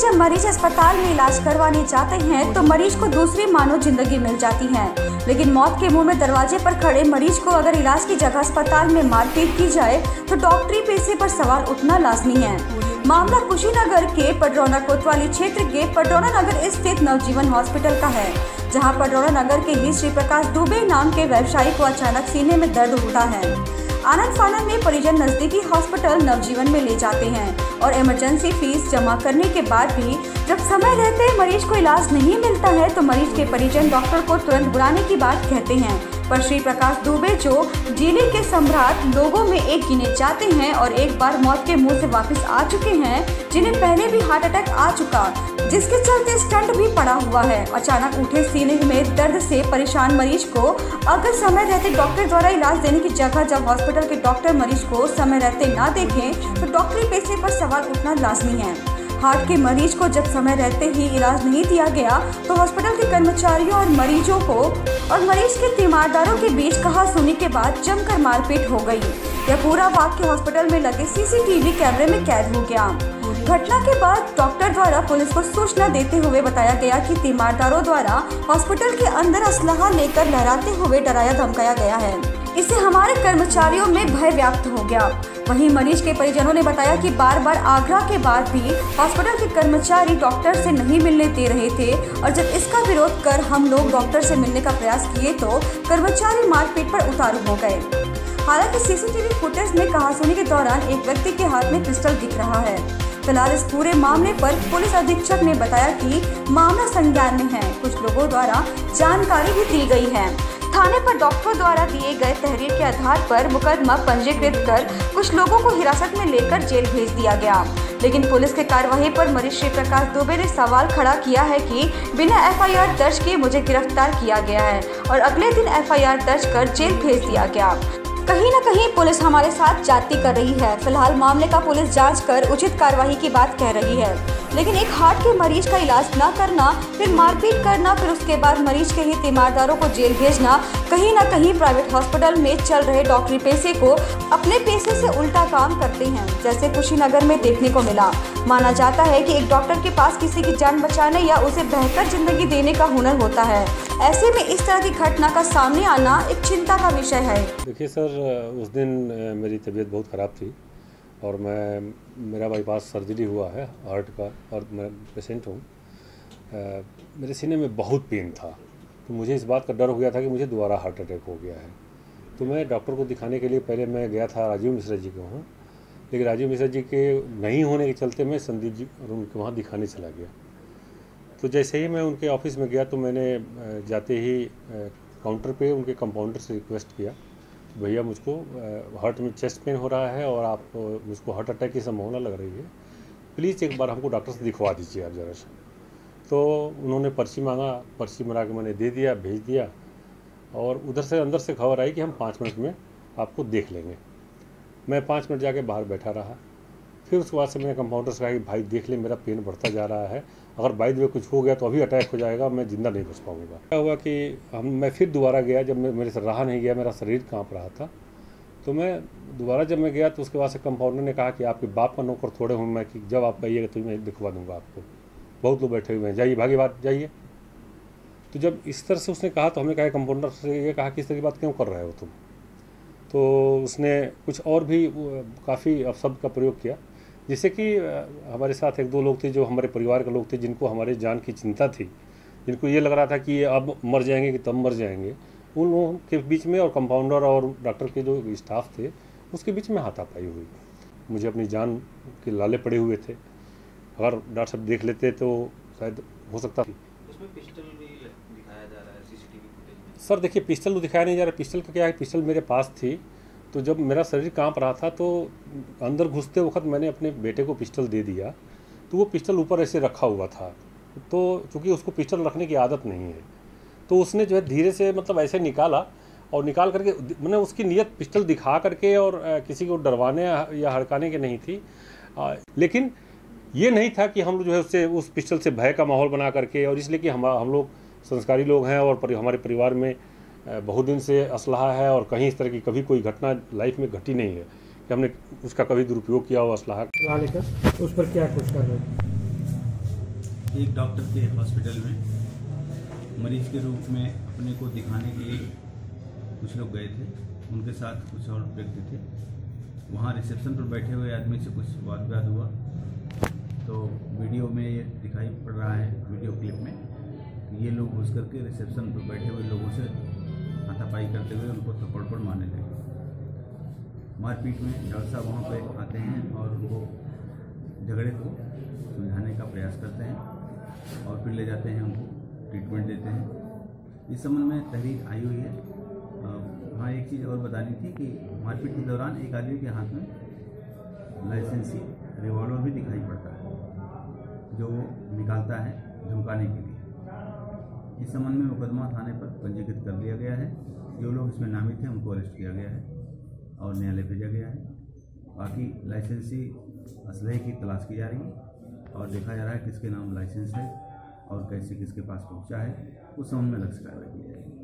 जब मरीज़ अस्पताल में इलाज करवाने जाते हैं तो मरीज़ को दूसरी मानव ज़िंदगी मिल जाती है। लेकिन मौत के मुँह में दरवाजे पर खड़े मरीज़ को अगर इलाज की जगह अस्पताल में मारपीट की जाए तो डॉक्टरी पेशे पर सवाल उठना लाजमी है। मामला कुशीनगर के पडरौना कोतवाली क्षेत्र के पडरौना नगर स्थित नवजीवन हॉस्पिटल का है, जहाँ पडरौना नगर के ही श्री प्रकाश दुबे नाम के व्यवसायी को अचानक सीने में दर्द होता है। आनंद फानंद में परिजन नजदीकी हॉस्पिटल नवजीवन में ले जाते हैं और इमरजेंसी फ़ीस जमा करने के बाद भी जब समय रहते मरीज़ को इलाज नहीं मिलता है तो मरीज़ के परिजन डॉक्टर को तुरंत बुलाने की बात कहते हैं। पर श्री प्रकाश दुबे जो ज़िले के सम्राट लोगों में एक गिने जाते हैं और एक बार मौत के मुँह से वापस आ चुके हैं, जिन्हें पहले भी हार्ट अटैक आ चुका, जिसके चलते स्टंट भी पड़ा हुआ है। अचानक उठे सीने में दर्द से परेशान मरीज़ को, अगर समय रहते डॉक्टर द्वारा इलाज देने की जगह जब हॉस्पिटल के डॉक्टर मरीज़ को समय रहते ना देखें तो डॉक्टरी पैसे पर सवाल उठना लाजमी है। हार्ट के मरीज़ को जब समय रहते ही इलाज नहीं दिया गया तो हॉस्पिटल के कर्मचारियों और मरीजों को और मरीज़ के तीमारदारों के बीच कहा सुनी के बाद जमकर मारपीट हो गई। यह पूरा वाक्य हॉस्पिटल में लगे सीसीटीवी कैमरे में कैद हो गया। घटना के बाद डॉक्टर द्वारा पुलिस को सूचना देते हुए बताया गया कि तीमारदारों द्वारा हॉस्पिटल के अंदर असलाहा लेकर लहराते हुए डराया धमकाया गया है। इससे हमारे कर्मचारियों में भय व्याप्त हो गया। वहीं मरीज़ के परिजनों ने बताया कि बार बार आग्रह के बाद भी हॉस्पिटल के कर्मचारी डॉक्टर से नहीं मिलने दे रहे थे और जब इसका विरोध कर हम लोग डॉक्टर से मिलने का प्रयास किए तो कर्मचारी मारपीट पर उतारू हो गए। हालाँकि सीसीटीवी फुटेज में कहासुनी के दौरान एक व्यक्ति के हाथ में पिस्टल दिख रहा है। फ़िलहाल इस पूरे मामले पर पुलिस अधीक्षक ने बताया कि मामला संज्ञान में है। कुछ लोगों द्वारा जानकारी भी दी गई है। थाने पर डॉक्टरों द्वारा दिए गए तहरीर के आधार पर मुकदमा पंजीकृत कर कुछ लोगों को हिरासत में लेकर जेल भेज दिया गया। लेकिन पुलिस के कार्यवाही पर मरीज़ श्री प्रकाश दुबे ने सवाल खड़ा किया है कि बिना एफआईआर दर्ज किए मुझे गिरफ़्तार किया गया है और अगले दिन एफआईआर दर्ज कर जेल भेज दिया गया। कहीं न कहीं पुलिस हमारे साथ जाति कर रही है। फ़िलहाल मामले का पुलिस जाँच कर उचित कार्यवाही की बात कह रही है। लेकिन एक हार्ट के मरीज़ का इलाज न करना, फिर मारपीट करना, फिर उसके बाद मरीज़ के ही तीमारदारों को जेल भेजना, कहीं ना कहीं प्राइवेट हॉस्पिटल में चल रहे डॉक्टरी पैसे को अपने पैसे से उल्टा काम करते हैं, जैसे कुशीनगर में देखने को मिला। माना जाता है कि एक डॉक्टर के पास किसी की जान बचाने या उसे बेहतर ज़िंदगी देने का हुनर होता है। ऐसे में इस तरह की घटना का सामने आना एक चिंता का विषय है। देखिए सर, उस दिन मेरी तबीयत बहुत ख़राब थी। और मैं, मेरा बाईपास सर्जरी हुआ है हार्ट का, और मैं पेशेंट हूँ। मेरे सीने में बहुत पेन था। तो मुझे इस बात का डर हो गया था कि मुझे दोबारा हार्ट अटैक हो गया है। तो मैं डॉक्टर को दिखाने के लिए पहले मैं गया था राजीव मिश्रा जी के वहाँ। लेकिन राजीव मिश्रा जी के नहीं होने के चलते मैं संदीप जी और उनके वहाँ दिखाने चला गया। तो जैसे ही मैं उनके ऑफ़िस में गया तो मैंने जाते ही काउंटर पे उनके कंपाउंडर से रिक्वेस्ट किया। भैया मुझको हार्ट में चेस्ट पेन हो रहा है और आप मुझको हार्ट अटैक की संभावना लग रही है। प्लीज़ एक बार हमको डॉक्टर से दिखवा दीजिए आप ज़रा सा। तो उन्होंने पर्ची मांगा, पर्ची बना के मैंने दे दिया, भेज दिया और उधर से अंदर से खबर आई कि हम पाँच मिनट में आपको देख लेंगे। मैं पाँच मिनट जाके बाहर बैठा रहा। फिर उसके बाद से मैंने कंपाउंडर से कहा कि भाई देख ले, मेरा पेन बढ़ता जा रहा है। अगर बाइद में कुछ हो गया तो अभी अटैक हो जाएगा, मैं ज़िंदा नहीं बच पाऊँगा। क्या हुआ कि हम, मैं फिर दोबारा गया, जब मैं मेरे से रहा नहीं गया, मेरा शरीर काँप रहा था। तो मैं दोबारा जब मैं गया तो उसके बाद से कंपाउंडर ने कहा कि आपके बाप का नौकर थोड़े हूँ मैं, कि जब आप कहिएगा तो मैं दिखवा दूँगा आपको। बहुत लोग बैठे हुए हैं, जाइए, भागी बात, जाइए। तो जब इस तरह से उसने कहा तो हमने कहा कंपाउंडर से ये कहा कि इस तरह की बात क्यों कर रहे हो तुम? तो उसने कुछ और भी काफ़ी अपशब्द का प्रयोग किया। जिससे कि हमारे साथ एक दो लोग थे जो हमारे परिवार के लोग थे जिनको हमारे जान की चिंता थी। जिनको ये लग रहा था कि अब मर जाएँगे कि तब मर जाएँगे। उन लोगों के बीच में और कंपाउंडर और डॉक्टर के जो स्टाफ थे उसके बीच में हाथापाई हुई। मुझे अपनी जान के लाले पड़े हुए थे। अगर डॉक्टर साहब देख लेते तो शायद हो सकता था। सर देखिए पिस्टल तो दिखाया नहीं जा रहा। पिस्टल का क्या है? पिस्टल मेरे पास थी। तो जब मेरा शरीर काँप रहा था तो अंदर घुसते वक्त मैंने अपने बेटे को पिस्टल दे दिया। तो वो पिस्टल ऊपर ऐसे रखा हुआ था। तो चूँकि उसको पिस्टल रखने की आदत नहीं है तो उसने जो है धीरे से मतलब ऐसे निकाला और निकाल करके मैंने उसकी नीयत पिस्टल दिखा करके और किसी को डरवाने या हड़काने की नहीं थी। आ, लेकिन ये नहीं था कि हम लोग जो है उससे उस पिस्टल से भय का माहौल बना करके और इसलिए कि हम हम लोग संस्कारी लोग हैं और परि, हमारे परिवार में बहुत दिन से असलाहा है और कहीं इस तरह की कभी कोई घटना लाइफ में घटी नहीं है कि हमने उसका कभी दुरुपयोग किया हो असलाहा। लेकर उस पर क्या कुछ कर रहे हैं? एक डॉक्टर के हॉस्पिटल में मरीज़ के रूप में अपने को दिखाने के लिए कुछ लोग गए थे। उनके साथ कुछ और व्यक्ति थे। वहाँ रिसेप्शन पर बैठे हुए आदमी से कुछ वाद विवाद हुआ। तो वीडियो में ये दिखाई पड़ रहा है वीडियो क्लिप में कि ये लोग घुस करके रिसेप्शन पर बैठे हुए लोगों से हाथापाई करते हुए उनको थप्पड़ पर मारने लगे। मारपीट में डॉक्टर साहब वहाँ पे आते हैं और उनको झगड़े को सुलझाने का प्रयास करते हैं और फिर ले जाते हैं उनको ट्रीटमेंट देते हैं। इस संबंध में तहरीर आई हुई है। हाँ एक चीज़ और बतानी थी कि मारपीट के दौरान एक आदमी के हाथ में लाइसेंसी रिवॉल्वर भी दिखाई पड़ता है, जो निकालता है, धमकाने के लिए। इस संबंध में मुकदमा थाने पर पंजीकृत कर लिया गया है। जो लोग इसमें नामित थे उनको अरेस्ट किया गया है और न्यायालय भेजा गया है। बाकी लाइसेंसी असलहे की तलाश की जा रही है और देखा जा रहा है किसके नाम लाइसेंस है और कैसे किसके पास पहुँचा है। उस संबंध में लक्ष्य कार्रवाई की जाएगी।